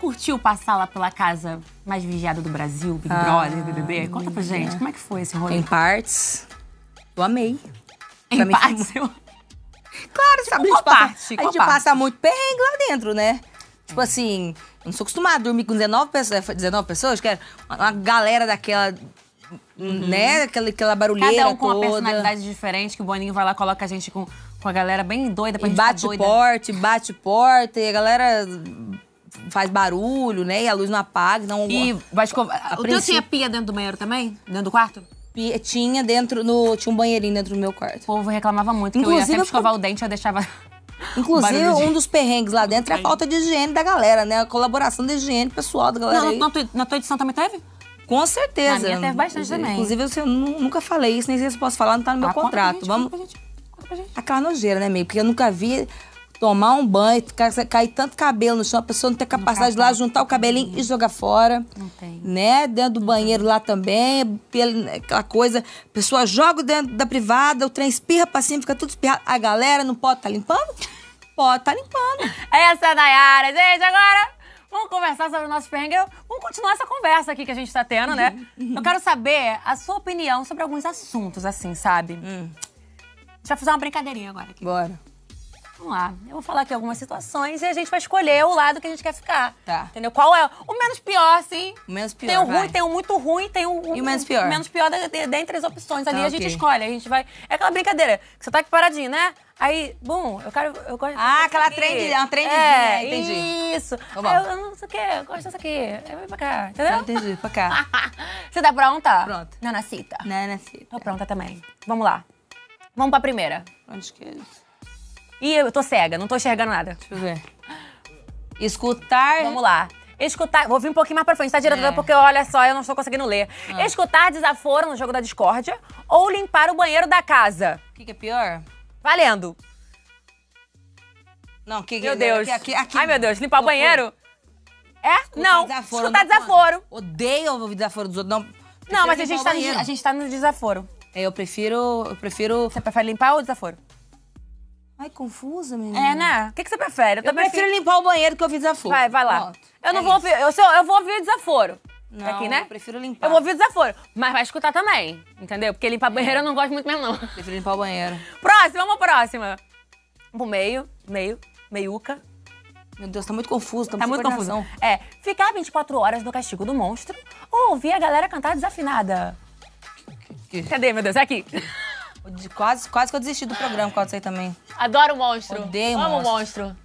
curtiu passar lá pela casa mais vigiada do Brasil, Big Brother, BBB? Conta pra gente, como é que foi esse rolê? Em partes, eu amei. Em Pra mim partes, eu- Claro, sabe? qual a gente, passa, parte? a gente parte? passa muito perrengue lá dentro, né? Tipo assim, eu não sou acostumada a dormir com 19 pessoas, 19 pessoas, que era uma, uma galera daquela, né? Aquela, aquela barulheira Cada um com uma toda. personalidade diferente, que o Boninho vai lá, coloca a gente com, com a galera bem doida pra E gente bate porte, bate porta, e a galera faz barulho, né? E a luz não apaga, não... E vai escovar. O teu tinha pia dentro do banheiro também? Dentro do quarto? Pi- Tinha dentro, no, tinha um banheirinho dentro do meu quarto. O povo reclamava muito que eu ia Inclusive, sempre eu escovar o dente, eu deixava. Inclusive, de- um dos perrengues lá dentro é a falta de higiene da galera, né? A colaboração da higiene pessoal da galera Não, na, tua, na tua edição também teve? Com certeza. Na minha teve bastante também. Inclusive, eu, nu- nunca falei isso, nem sei se eu posso falar, não tá no meu Ah, contrato. gente, Vamos. Conta pra gente. Conta pra gente. Aquela nojeira, né, meio? Porque eu nunca vi tomar um banho, ca- cair tanto cabelo no chão, a pessoa não ter capacidade de lá juntar o cabelinho e jogar fora. Não tem. Né? Dentro do banheiro lá também, pela- aquela coisa, a pessoa joga dentro da privada, o trem espirra pra cima, fica tudo espirrado. A galera não pode estar limpando? Pode estar limpando. Essa é a Nayara. Gente, agora vamos conversar sobre o nosso perrengue. Vamos continuar essa conversa aqui que a gente tá tendo, né? Eu quero saber a sua opinião sobre alguns assuntos, assim, sabe? Hum. A gente vai fazer uma brincadeirinha agora aqui. Bora. Vamos lá. Eu vou falar aqui algumas situações e a gente vai escolher o lado que a gente quer ficar. Tá. Entendeu? Qual é o menos pior, sim. O menos pior, Tem o vai. ruim, tem o muito ruim, tem o... E o menos pior? O menos pior de- de- dentre as opções. Ali Tá, a gente ok. escolhe. A gente vai... É aquela brincadeira. Que você tá aqui paradinho, né? Aí, bum, eu quero... Eu gosto Ah, aquela trend- é uma trendzinha, é, entendi. Isso. Tá bom. Aí eu, eu não sei o quê, eu gosto dessa aqui. Eu vou pra cá, entendeu? Já entendi, pra cá. Você tá pronta? Pronta. Nanacita. filha? Tô pronta também. Vamos lá. Vamos pra primeira. Onde que é isso? Ih, eu tô cega, não tô enxergando nada. Deixa eu ver. Escutar. Vamos lá. Escutar. Vou vir um pouquinho mais pra frente, tá, diretora? É. Porque olha só, eu não estou conseguindo ler. Ah. Escutar desaforo no jogo da discórdia ou limpar o banheiro da casa. O que, que é pior? Valendo. Não, que Meu que- Deus. Aqui, aqui, Ai, meu Deus. Limpar o banheiro? É? não. desaforo, Escutar não desaforo. Odeio ouvir desaforo dos outros. Não, Não, mas a gente, tá no, a gente tá no desaforo. É, Eu prefiro. Eu prefiro. Você prefere limpar ou desaforo? Ai, confusa, menina. É, né? O que, que você prefere? Eu também prefiro limpar o banheiro que ouvir desaforo. Vai, vai lá. Pronto. Eu não É vou isso. ouvir. Eu, sou- eu vou ouvir o desaforo. Não, Tá aqui, né? eu prefiro limpar. Eu vou ouvir o desaforo. Mas vai escutar também. Entendeu? Porque limpar banheiro eu não gosto muito mesmo, não. Prefiro limpar o banheiro. Próxima, vamos pra próxima. Pro meio, meio, meiuca. Meu Deus, tá muito confuso. Tá, Tá muito confuso. É, ficar 24 horas no castigo do monstro ou ouvir a galera cantar desafinada. Que- Cadê, meu Deus? É aqui. Quase, quase que eu desisti do programa por causa disso aí também. Adoro o monstro. Odeio Amo o monstro. monstro.